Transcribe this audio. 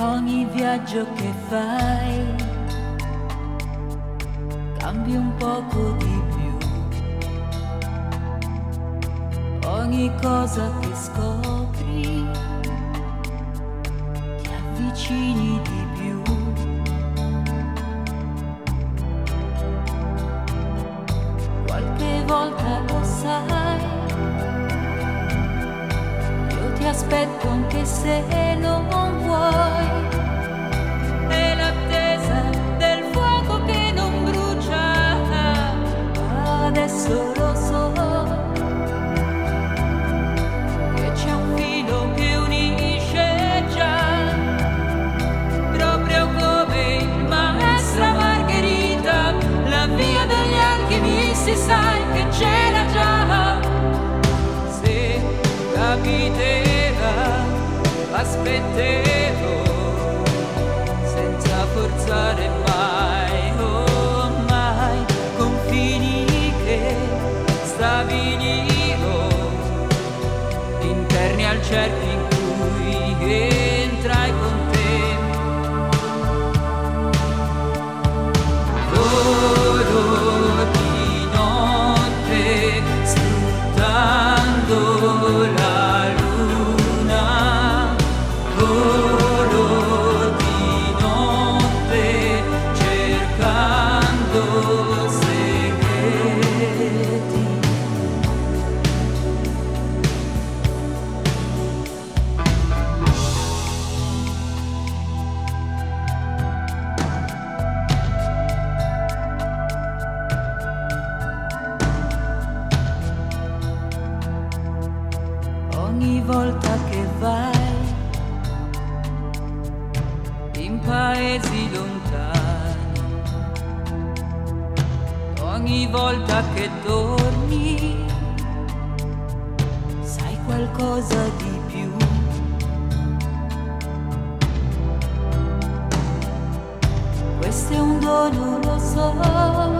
Ogni viaggio che fai cambi un poco di più. Ogni cosa che scopri ti avvicini di più. Aspetto anche se non vuoi. È del fuoco che non brucia. Adesso lo so che c'è un filo che unisce già, proprio come il maestro Margherita, la via degli alchimisti, sai cerchi Ogni volta che vai in paesi lontani, ogni volta che torni, sai qualcosa di più. Questo è un dono, lo so,